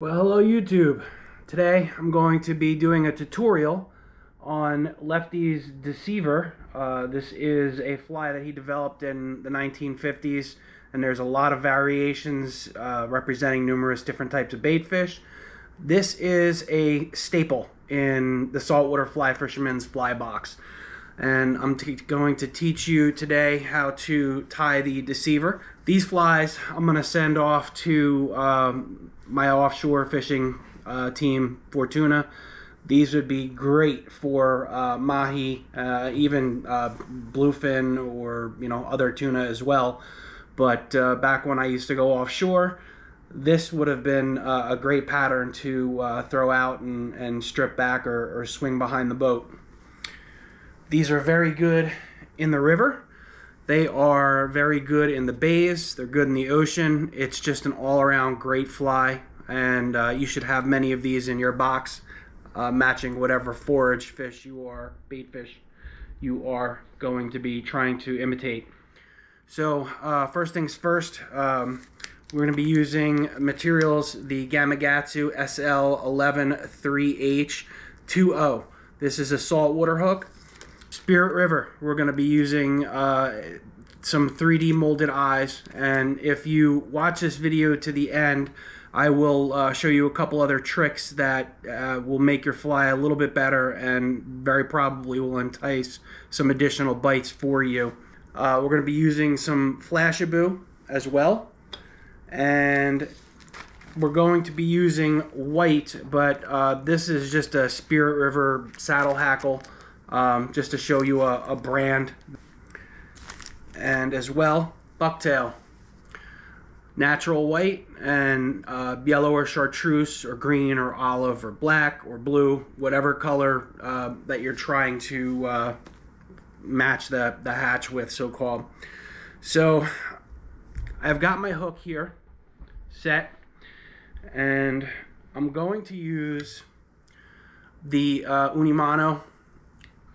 Well, hello YouTube. Today I'm going to be doing a tutorial on Lefty's Deceiver. Uh, this is a fly that he developed in the 1950s and there's a lot of variations uh, representing numerous different types of bait fish. This is a staple in the saltwater fly fisherman's fly box and I'm going to teach you today how to tie the deceiver. These flies I'm going to send off to um, my offshore fishing uh, team, Fortuna. These would be great for uh, mahi, uh, even uh, bluefin or you know other tuna as well. But uh, back when I used to go offshore, this would have been uh, a great pattern to throw out and, and strip back or, or swing behind the boat. These are very good in the river. They are very good in the bays. They're good in the ocean. It's just an all-around great fly, and uh, you should have many of these in your box, uh, matching whatever forage fish you are, bait fish you are going to be trying to imitate. So uh, first things first, um, we're going to be using materials, the Gamakatsu SL11 3H20. This is a saltwater hook. Spirit River, we're going to be using uh, some 3D molded eyes. And if you watch this video to the end, I will uh, show you a couple other tricks that uh, will make your fly a little bit better and very probably will entice some additional bites for you. Uh, we're going to be using some Flashabou as well. And we're going to be using white, but uh, this is just a Spirit River saddle hackle um, just to show you a, a, brand. And as well, bucktail. Natural white and uh, yellow or chartreuse or green or olive or black or blue, whatever color uh, that you're trying to uh, match the, the hatch with, so called. So I've got my hook here set and I'm going to use the uh, Uni Mono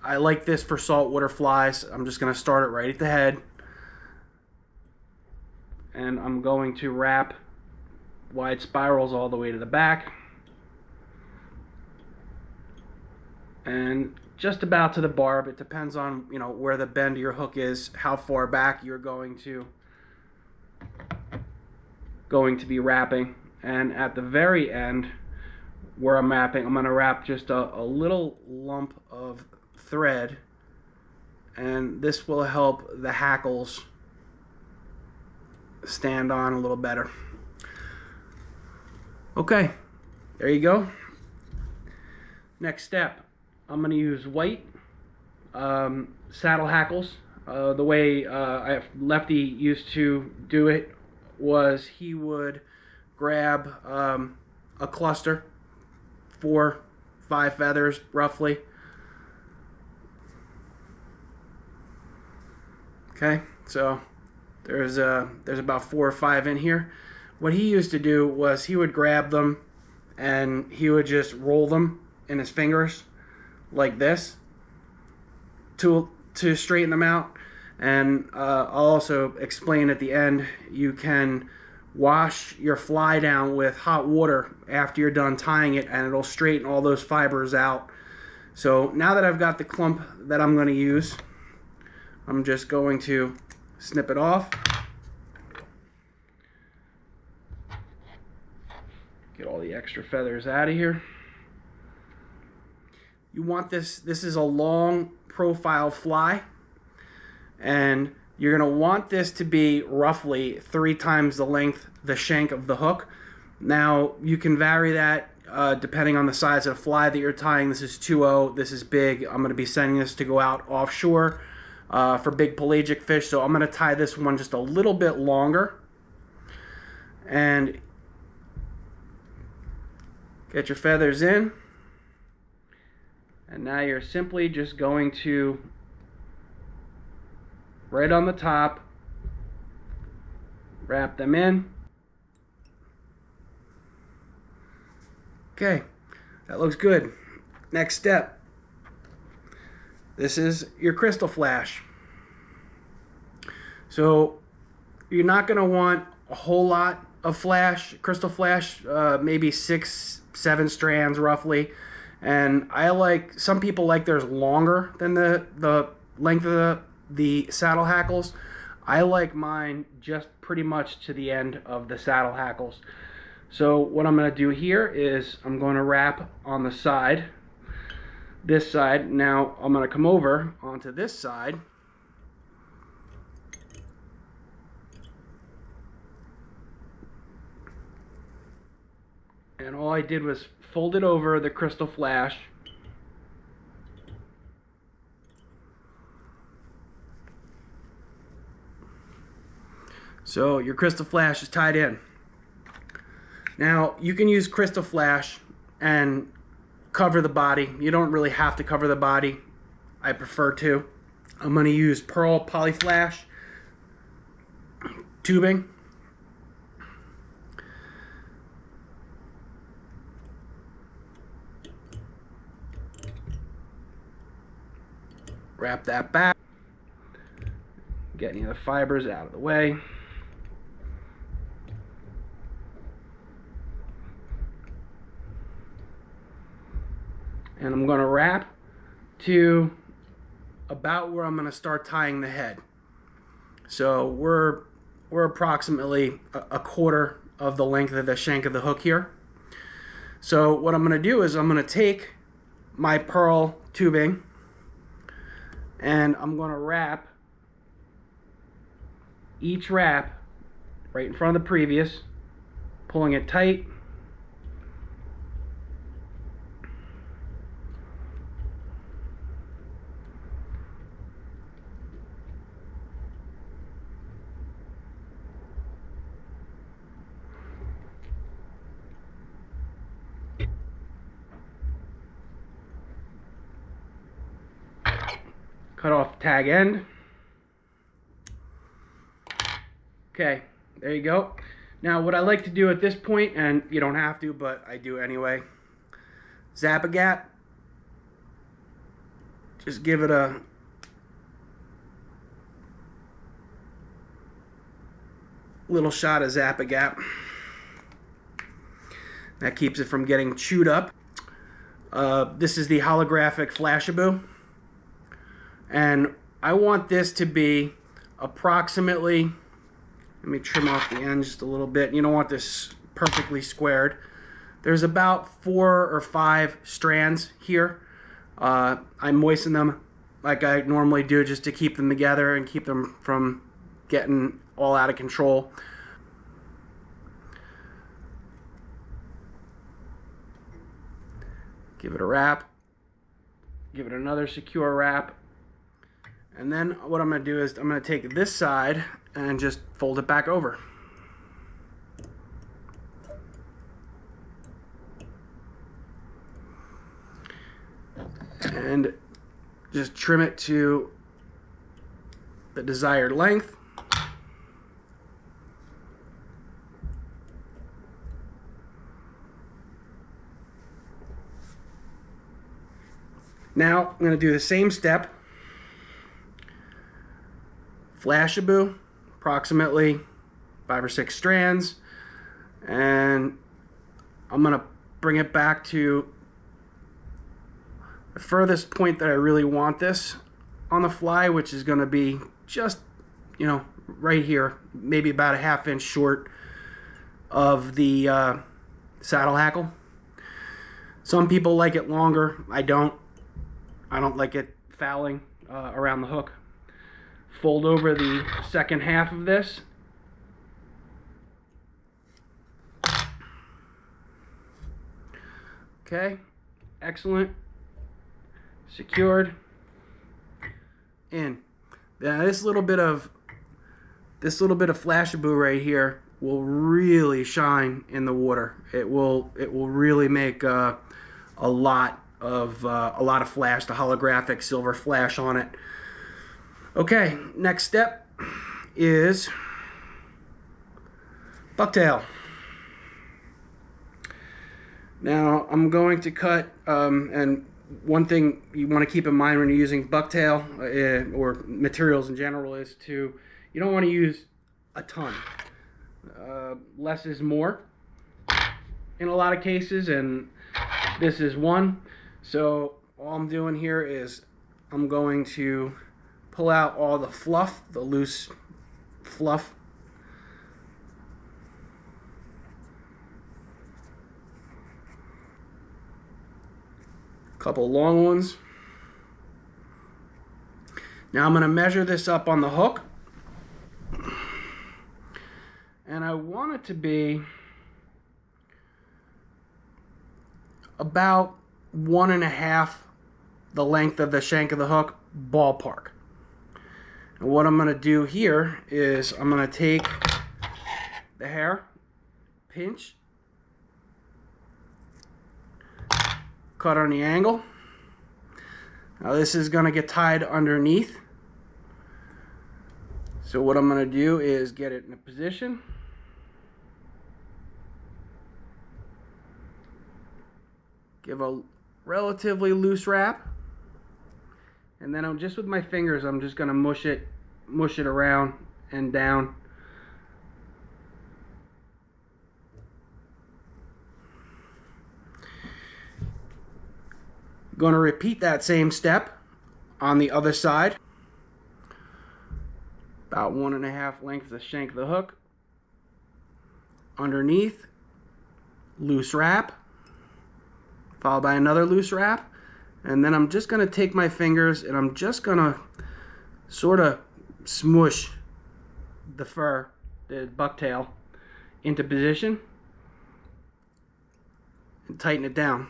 I like this for saltwater flies. I'm just going to start it right at the head. And I'm going to wrap wide spirals all the way to the back. And just about to the barb. It depends on, you know, where the bend of your hook is, how far back you're going to going to be wrapping. And at the very end, where I'm wrapping, I'm going to wrap just a, a little lump of thread and this will help the hackles stand on a little better. Okay, there you go. Next step, I'm going to use white um, saddle hackles. Uh, the way uh, Lefty used to do it was he would grab um, a cluster, four, five feathers roughly, Okay, so there's uh, there's about four or five in here. What he used to do was he would grab them and he would just roll them in his fingers like this to to straighten them out. And uh, I'll also explain at the end you can wash your fly down with hot water after you're done tying it and it'll straighten all those fibers out. So now that I've got the clump that I'm going to use, I'm just going to snip it off. Get all the extra feathers out of here. You want this, this is a long profile fly and you're going to want this to be roughly three times the length, the shank of the hook. Now you can vary that uh, depending on the size of the fly that you're tying. This is 2.0, this is big. I'm going to be sending this to go out offshore uh, for big pelagic fish. So I'm going to tie this one just a little bit longer. And get your feathers in. And now you're simply just going to, right on the top, wrap them in. Okay, that looks good. Next step, this is your Krystal Flash. So you're not going to want a whole lot of flash, Krystal Flash, uh, maybe six, seven strands roughly. And I like some people like theirs longer than the the length of the the saddle hackles. I like mine just pretty much to the end of the saddle hackles. So what I'm going to do here is I'm going to wrap on the side, this side. Now I'm going to come over onto this side. And all I did was fold it over the Krystal Flash So your Krystal Flash is tied in. Now you can use Krystal Flash and cover the body. You don't really have to cover the body. I prefer to. I'm going to use pearl Polyflash tubing. Wrap that back. Get any of the fibers out of the way. And I'm going to wrap to about where I'm going to start tying the head. So we're we're approximately a, quarter of the length of the shank of the hook here. So what I'm going to do is I'm going to take my pearl tubing and I'm going to wrap each wrap right in front of the previous, pulling it tight cut tag end. Okay, there you go. Now what I like to do at this point, and you don't have to, but I do anyway, Zap-A-Gap. Just give it a little shot of Zap-A-Gap. That keeps it from getting chewed up. Uh, this is the holographic Flashabou. and I want this to be approximately let me trim off the end just a little bit. You don't want this perfectly squared. There's about four or five strands here. Uh, I moisten them like I normally do just to keep them together and keep them from getting all out of control. Give it a wrap. Give it another secure wrap and then what I'm going to do is I'm going to take this side and just fold it back over. And just trim it to the desired length. Now I'm going to do the same step Flashabou, approximately five or six strands. And I'm going to bring it back to the furthest point that I really want this on the fly, which is going to be just, you know, right here, maybe about a half inch short of the uh, saddle hackle. Some people like it longer. I don't. I don't like it fouling uh, around the hook fold over the second half of this. Okay, excellent. Secured. In. Now this little bit of this little bit of Flashabou right here will really shine in the water. It will it will really make uh, a lot of uh, a lot of flash, the holographic silver flash on it. Okay, next step is bucktail. Now I'm going to cut, um, and one thing you want to keep in mind when you're using bucktail uh, or materials in general is to, you don't want to use a ton. Uh, less is more in a lot of cases, and this is one. So all I'm doing here is I'm going to pull out all the fluff, the loose fluff. Couple long ones. Now I'm going to measure this up on the hook. And I want it to be about one and a half the length of the shank of the hook, ballpark. What I'm going to do here is I'm going to take the hair, pinch, cut on the angle. Now this is going to get tied underneath. So what I'm going to do is get it in a position. Give a relatively loose wrap. And then I'm just with my fingers, I'm just going to mush it, mush it around and down. Going to repeat that same step on the other side. About one and a half lengths of shank of the hook. Underneath, loose wrap followed by another loose wrap. And then I'm just going to take my fingers and I'm just going to sort of smush the fur, the bucktail, into position and tighten it down.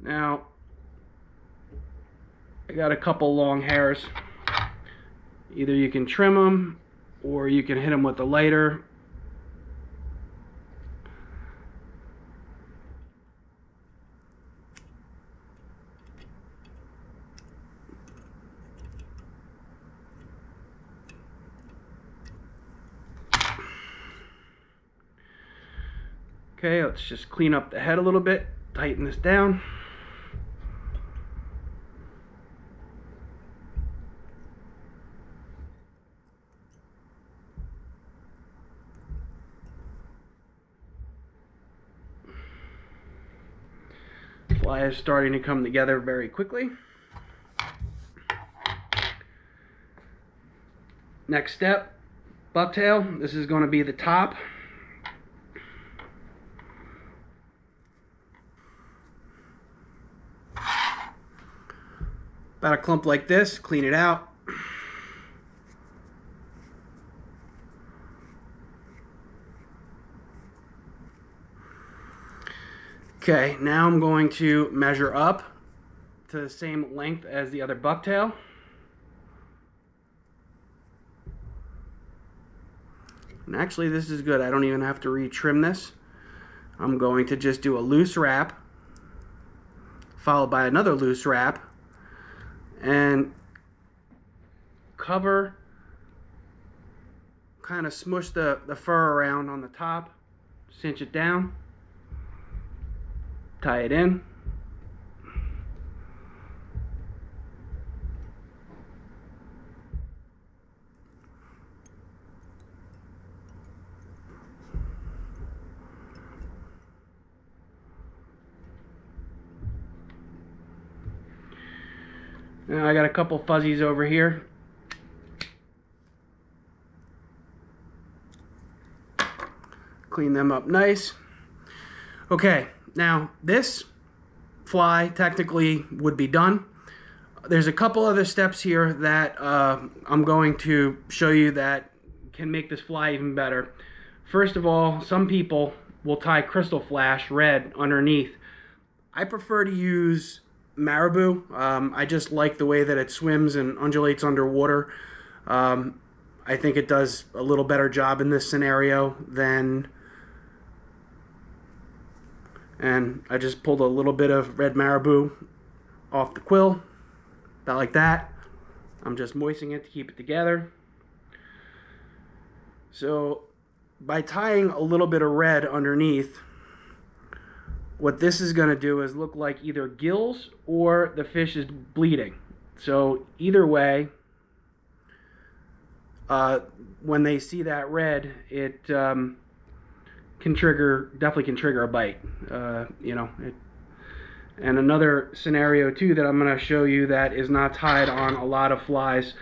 Now, I got a couple long hairs. Either you can trim them or you can hit them with a lighter Okay, let's just clean up the head a little bit, tighten this down. Fly is starting to come together very quickly. Next step, bucktail. This is going to be the top. About a clump like this, clean it out. Okay, now I'm going to measure up to the same length as the other bucktail. And actually this is good. I don't even have to retrim this. I'm going to just do a loose wrap followed by another loose wrap and cover kind of smush the, the fur around on the top cinch it down tie it in I got a couple fuzzies over here. Clean them up nice. Okay, now this fly technically would be done. There's a couple other steps here that uh, I'm going to show you that can make this fly even better. First of all, some people will tie Krystal Flash red underneath. I prefer to use marabou. Um, I just like the way that it swims and undulates underwater. Um, I think it does a little better job in this scenario than. And I just pulled a little bit of red marabou off the quill, about like that. I'm just moistening it to keep it together. So by tying a little bit of red underneath, what this is going to do is look like either gills or the fish is bleeding. So either way, uh, when they see that red, it um, can trigger definitely can trigger a bite. Uh, you know, it, and another scenario too that I'm going to show you that is not tied on a lot of flies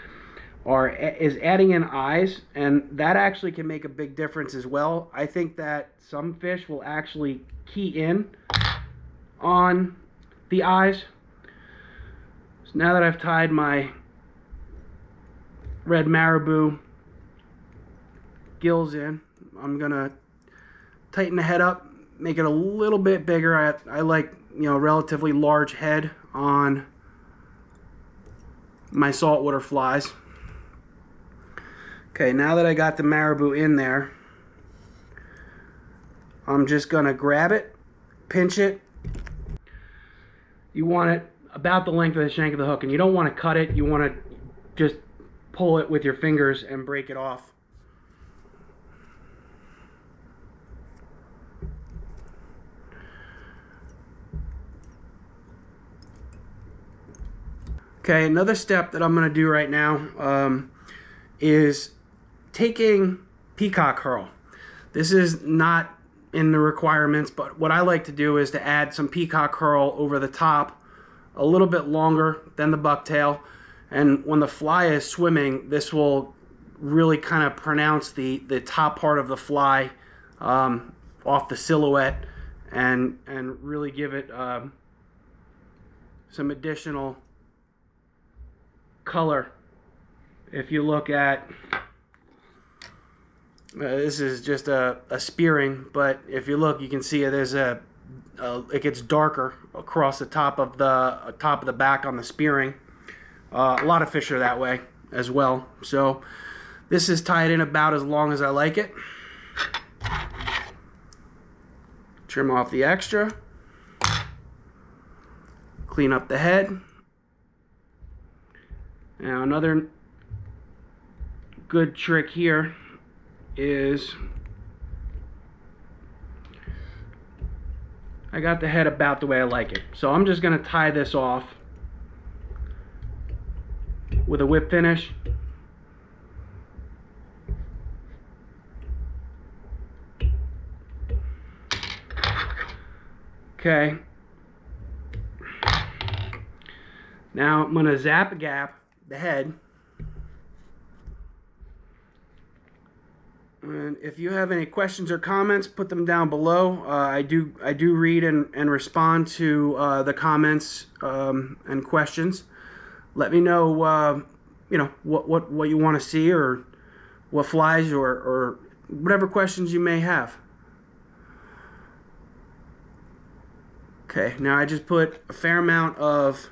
are is adding in eyes, and that actually can make a big difference as well. I think that some fish will actually key in on the eyes. So now that I've tied my red marabou gills in, I'm gonna tighten the head up, make it a little bit bigger. I, I like, you know, relatively large head on my saltwater flies. Okay, now that I got the marabou in there, I'm just gonna grab it, pinch it. You want it about the length of the shank of the hook, and you don't want to cut it. You want to just pull it with your fingers and break it off. Okay, another step that I'm going to do right now um, is taking peacock herl. This is not in the requirements, but what I like to do is to add some peacock herl over the top, a little bit longer than the bucktail. And when the fly is swimming, this will really kind of pronounce the, the top part of the fly um, off the silhouette and, and really give it um, some additional color. If you look at, this is just a, a spearing, but if you look, you can see there's a, a it gets darker across the top of the uh, top of the back on the spearing. Uh, a lot of fish are that way as well. So this is tied in about as long as I like it. Trim off the extra. Clean up the head. Now another good trick here is I got the head about the way I like it. So I'm just going to tie this off with a whip finish. Okay. Now I'm going to zap gap the head. If you have any questions or comments, put them down below. Uh, I do I do read and, and respond to uh, the comments um, and questions. Let me know uh, you know what what what you want to see or what flies or or whatever questions you may have. Okay, now I just put a fair amount of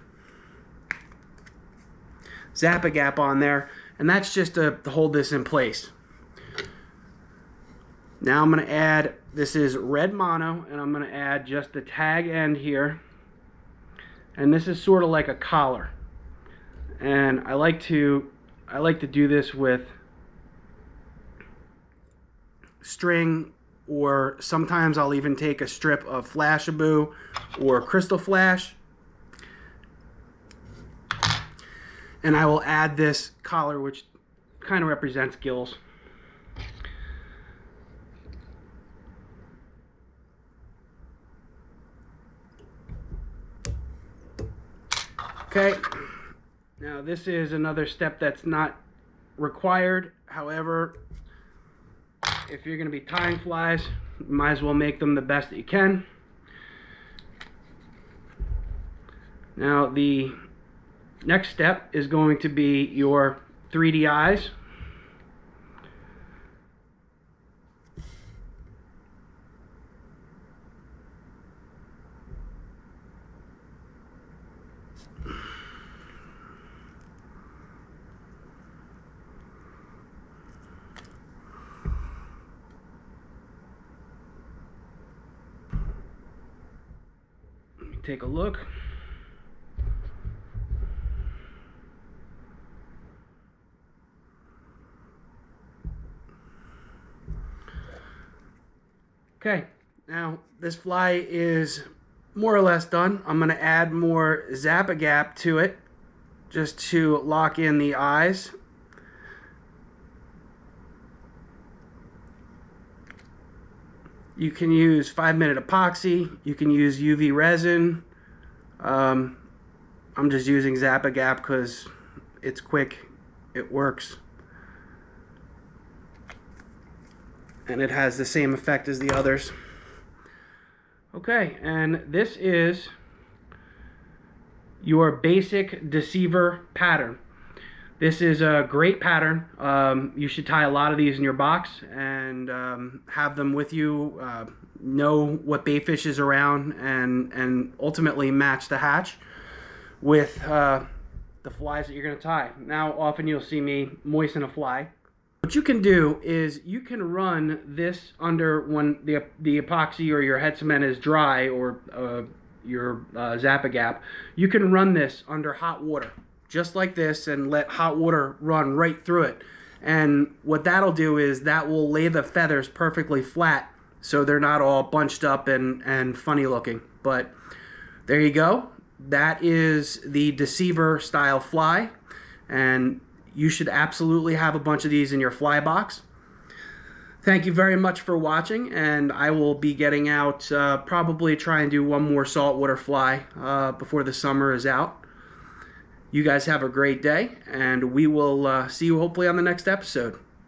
Zap-A-Gap on there, and that's just to hold this in place. Now I'm going to add, this is red mono, and I'm going to add just the tag end here. And this is sort of like a collar. And I like to, I like to do this with string or sometimes I'll even take a strip of Flashabou or Krystal Flash and I will add this collar which kind of represents gills. Okay, now this is another step that's not required. However, if you're going to be tying flies, might as well make them the best that you can. Now the Next step is going to be your 3D eyes. Take a look. Okay, now this fly is more or less done. I'm going to add more Zap-A-Gap to it just to lock in the eyes. You can use five minute epoxy. You can use UV resin. Um, I'm just using Zap-A-Gap because it's quick, it works. And it has the same effect as the others. Okay, and this is your basic deceiver pattern. This is a great pattern. Um, you should tie a lot of these in your box and um, have them with you. Uh, know what bait fish is around and and ultimately match the hatch with uh, the flies that you're going to tie. Now, often you'll see me moisten a fly. What you can do is you can run this under when the the epoxy or your head cement is dry or uh, your uh, Zap-A-Gap. You can run this under hot water just like this and let hot water run right through it. And what that'll do is that will lay the feathers perfectly flat so they're not all bunched up and, and funny looking. But there you go. That is the Deceiver style fly. And you should absolutely have a bunch of these in your fly box. Thank you very much for watching, and I will be getting out, uh, probably try and do one more saltwater fly uh, before the summer is out. You guys have a great day, and we will uh, see you hopefully on the next episode.